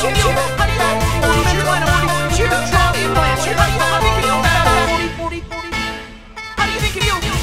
How do you think of you?